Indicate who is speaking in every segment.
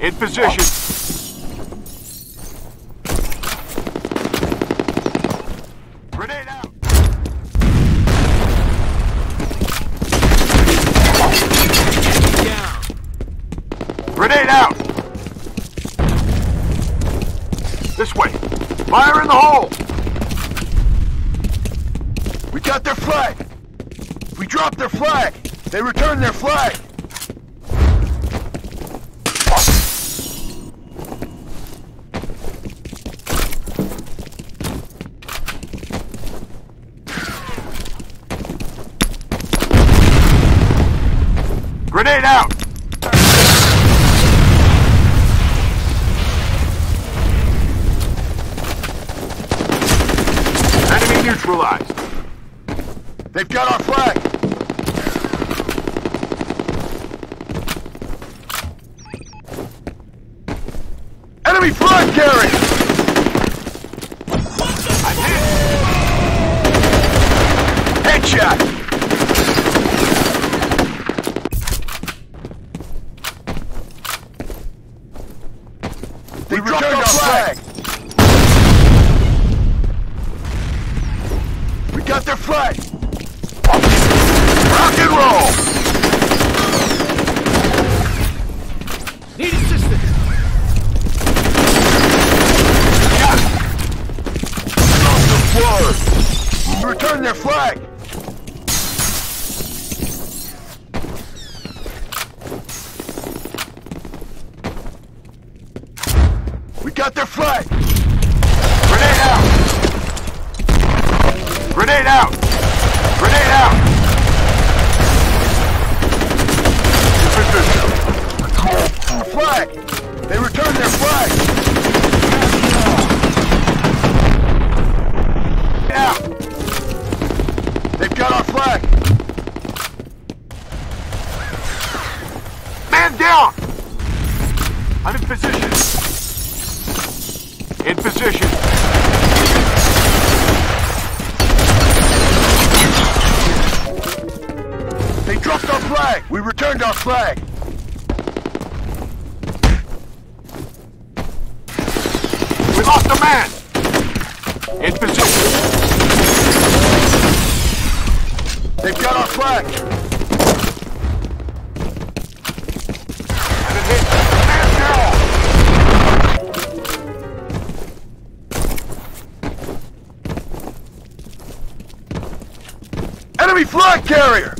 Speaker 1: In position. Grenade out. Grenade out. This way. Fire in the hole.
Speaker 2: We got their flag! We dropped their flag! They returned their flag!
Speaker 1: Neutralized.
Speaker 2: They've got our flag! Enemy flag carrier! Headshot! Floor! Their flag! We got their flag! Flag! We returned our flag!
Speaker 1: We lost a man. In position.
Speaker 2: They've got our flag! Enemy flag carrier!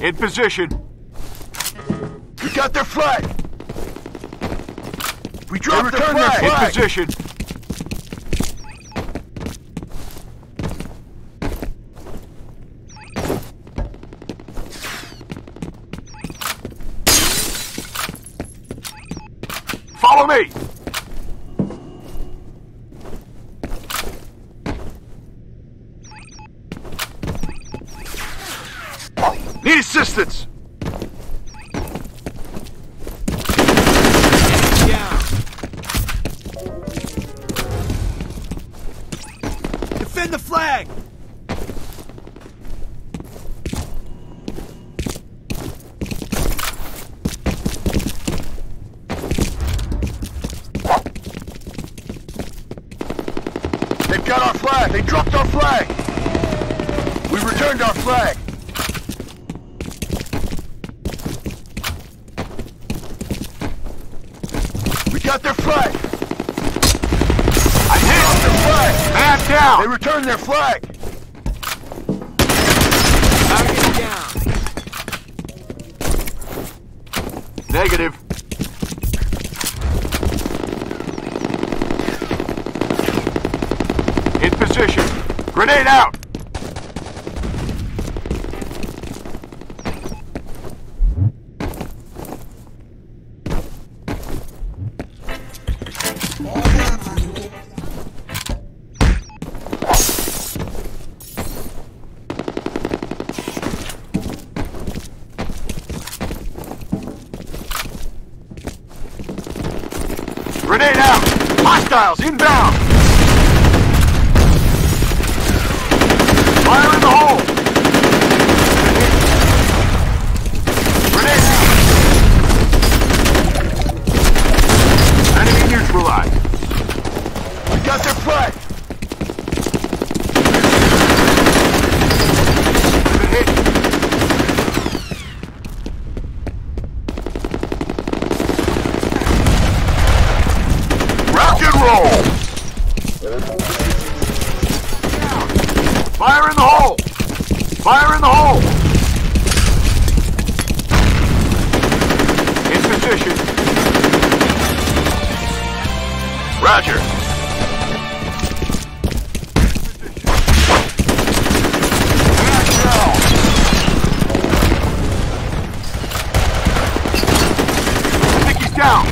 Speaker 1: In position.
Speaker 2: We got their flag! We dropped their
Speaker 1: In
Speaker 2: flag!
Speaker 1: position. Follow me.
Speaker 3: Down. Defend the flag.
Speaker 2: They've got our flag! They dropped our flag! We returned our flag. We got their flag.
Speaker 1: I'm hit!
Speaker 2: Lost their flag.
Speaker 1: Man
Speaker 2: They
Speaker 1: down!
Speaker 2: returned their flag.
Speaker 3: Target down.
Speaker 1: Negative. In position. Grenade out! Grenade out! Hostiles inbound! Fire in the hole! Grenade out! Enemy neutralized!
Speaker 2: We got their flag.
Speaker 1: Been hit. Rock and roll! Fire in the hole! Fire in the hole! In position. Roger. Mickey's down!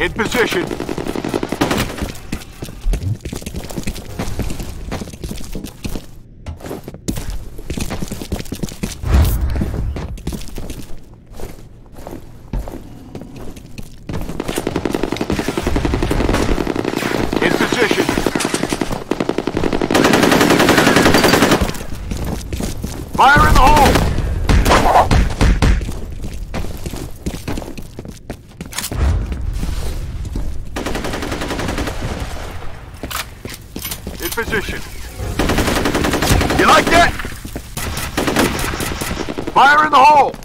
Speaker 1: In position. In position. Fire in the hole! In position.
Speaker 2: You like that?
Speaker 1: Fire in the hole!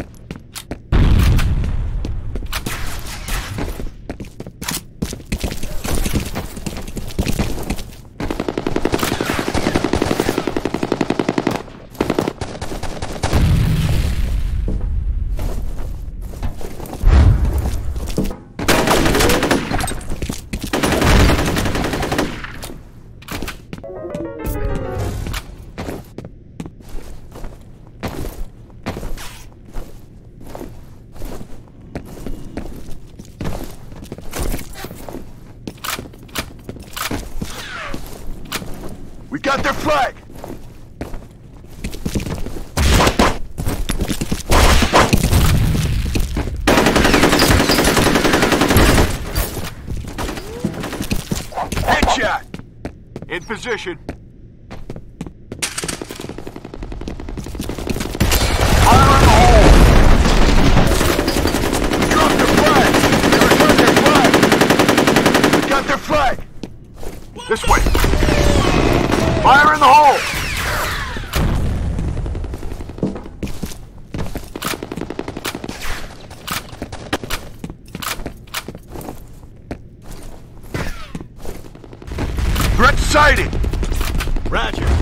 Speaker 2: We got their flag. Headshot.
Speaker 1: In position.
Speaker 2: Fire in the hole. We dropped their flag. They returned their flag. We got their flag.
Speaker 1: This way. Fire in the hole!
Speaker 2: Threat sighted.
Speaker 3: Roger.